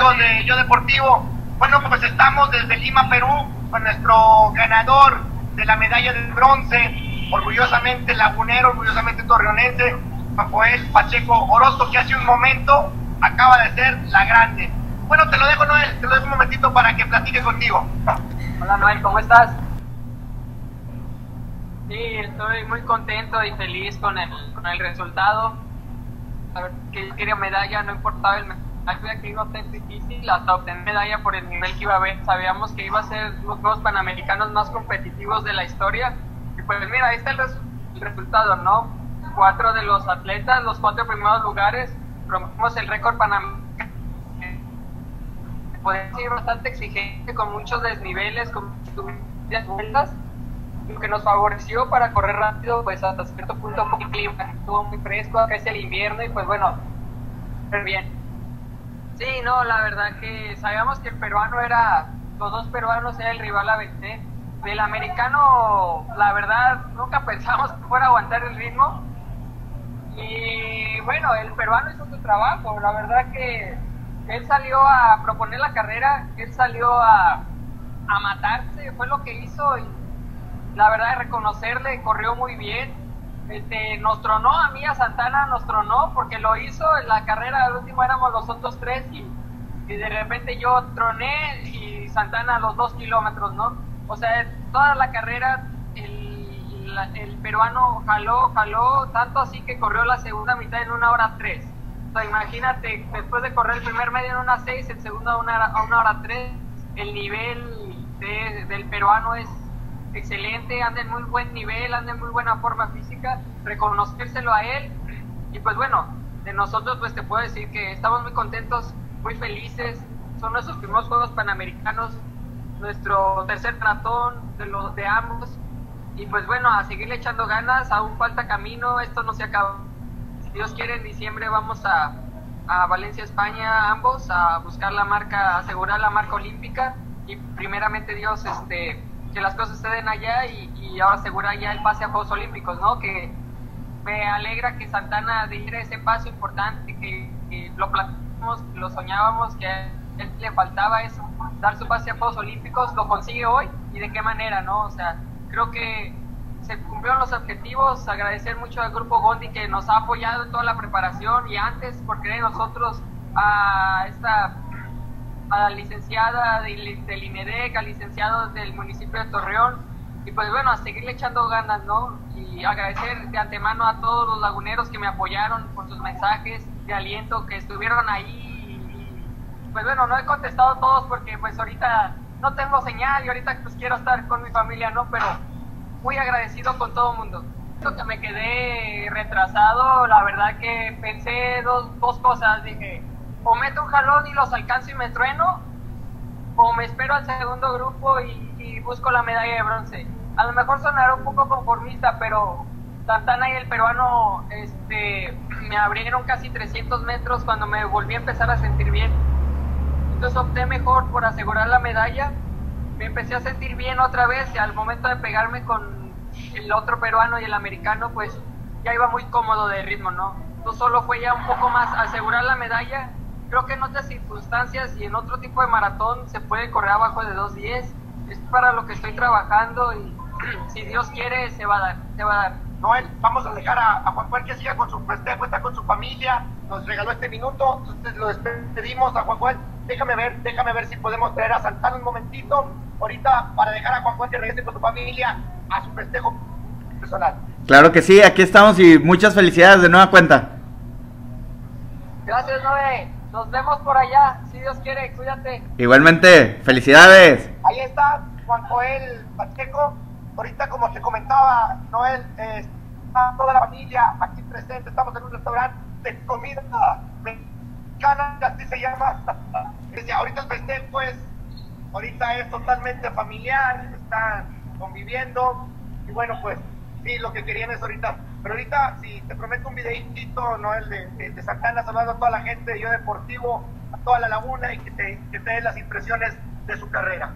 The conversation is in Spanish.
amigos de Yo Deportivo? Bueno, pues estamos desde Lima, Perú, con nuestro ganador de la medalla de bronce, orgullosamente lagunero, orgullosamente torreonense, Rafael Pacheco Orozco, que hace un momento acaba de ser la grande. Bueno, te lo dejo, Noel, te lo dejo un momentito para que platique contigo. Hola, Noel, ¿cómo estás? Sí, estoy muy contento y feliz con el, con el resultado. A ver, que quería medalla, no importaba el medalla que iba a ser difícil, hasta obtener medalla por el nivel que iba a haber. Sabíamos que iba a ser los Juegos Panamericanos más competitivos de la historia. Y pues mira, ahí está el, el resultado, ¿no? Cuatro de los atletas, los cuatro primeros lugares, rompimos el récord panamericano. Podemos ser bastante exigente, con muchos desniveles, con muchas vueltas lo que nos favoreció para correr rápido, pues hasta cierto punto un el clima estuvo muy fresco, acá es el invierno y pues bueno, súper bien. Sí, no, la verdad que sabíamos que el peruano era, los dos peruanos era el rival a vencer. Del americano, la verdad, nunca pensamos que fuera a aguantar el ritmo. Y bueno, el peruano hizo su trabajo, la verdad que él salió a proponer la carrera, él salió a, a matarse, fue lo que hizo y la verdad de reconocerle, corrió muy bien. Este, nos tronó a mí, a Santana nos tronó porque lo hizo en la carrera, al último éramos los otros tres y, de repente yo troné y Santana los dos kilómetros, ¿no? O sea, toda la carrera el, el peruano jaló, jaló, tanto así que corrió la segunda mitad en una hora tres. O sea, imagínate, después de correr el primer medio en una seis, el segundo a una, a una hora tres, el nivel de, del peruano es excelente, anda en muy buen nivel, anda en muy buena forma física, reconocérselo a él. Y pues bueno, de nosotros pues te puedo decir que estamos muy contentos, muy felices. Son nuestros primeros Juegos Panamericanos, nuestro tercer maratón de, los, de ambos. Y pues bueno, a seguirle echando ganas, aún falta camino, esto no se acaba. Si Dios quiere, en diciembre vamos a, a Valencia, España, ambos, a buscar la marca, asegurar la marca olímpica. Y primeramente Dios, este, que las cosas se den allá y, y, ahora asegurar ya el pase a Juegos Olímpicos, ¿no? Que me alegra que Santana diera ese paso importante, que, que lo platicamos, lo soñábamos, que a él le faltaba eso, dar su pase a Juegos Olímpicos, lo consigue hoy y de qué manera, ¿no? O sea, creo que se cumplieron los objetivos, agradecer mucho al grupo Gondi que nos ha apoyado en toda la preparación y antes por creer nosotros a esta a la licenciada del, del INEDEC, al licenciado del municipio de Torreón, y pues bueno, a seguirle echando ganas, ¿no? Y agradecer de antemano a todos los laguneros que me apoyaron con sus mensajes de aliento, que estuvieron ahí. Y, pues bueno, no he contestado todos porque pues ahorita no tengo señal y ahorita pues quiero estar con mi familia, ¿no? Pero muy agradecido con todo el mundo. Que me quedé retrasado, la verdad que pensé dos, dos cosas, dije, o meto un jalón y los alcanzo y me trueno, o me espero al segundo grupo y, busco la medalla de bronce. A lo mejor sonará un poco conformista, pero Santana y el peruano este, me abrieron casi 300 metros cuando me volví a empezar a sentir bien. Entonces opté mejor por asegurar la medalla. Me empecé a sentir bien otra vez y al momento de pegarme con el otro peruano y el americano, pues ya iba muy cómodo de ritmo, ¿no? Entonces solo fue ya un poco más asegurar la medalla creo que en otras circunstancias y en otro tipo de maratón se puede correr abajo de 2.10. Es para lo que estoy trabajando y si Dios quiere se va a dar, se va a dar. Noel, vamos a dejar a, a Juan Juan que siga con su festejo, está con su familia, nos regaló este minuto, entonces lo despedimos a Juan Juan. Déjame ver, déjame ver si podemos traer a Santana un momentito, ahorita para dejar a Juan Juan que regrese con su familia a su festejo personal. Claro que sí, aquí estamos y muchas felicidades de nueva cuenta. Gracias, Noé. Nos vemos por allá, si Dios quiere, cuídate. Igualmente, felicidades. Ahí está Juan Joel Pacheco. Ahorita, como te comentaba, Noel, eh, está toda la familia aquí presente. Estamos en un restaurante de comida mexicana, así se llama. Desde ahorita el festejo es, ahorita es totalmente familiar, están conviviendo. Y bueno, pues sí, lo que querían es ahorita pero ahorita, si te prometo un videito, Noel, de, de, de, Santana, saludando a toda la gente de Yo Deportivo, a toda la laguna y que te, que las impresiones de su carrera.